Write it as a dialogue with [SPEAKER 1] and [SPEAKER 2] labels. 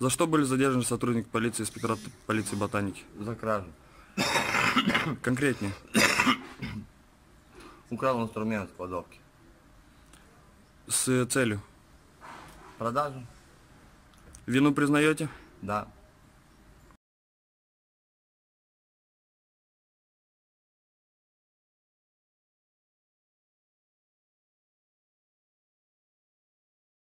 [SPEAKER 1] За что были задержаны сотрудник полиции, инспекторат полиции ботаники?
[SPEAKER 2] За кражу.
[SPEAKER 1] Конкретнее.
[SPEAKER 2] Украл инструмент в кладовке.
[SPEAKER 1] С целью.
[SPEAKER 2] Продажу?
[SPEAKER 1] Вину признаете?
[SPEAKER 2] Да.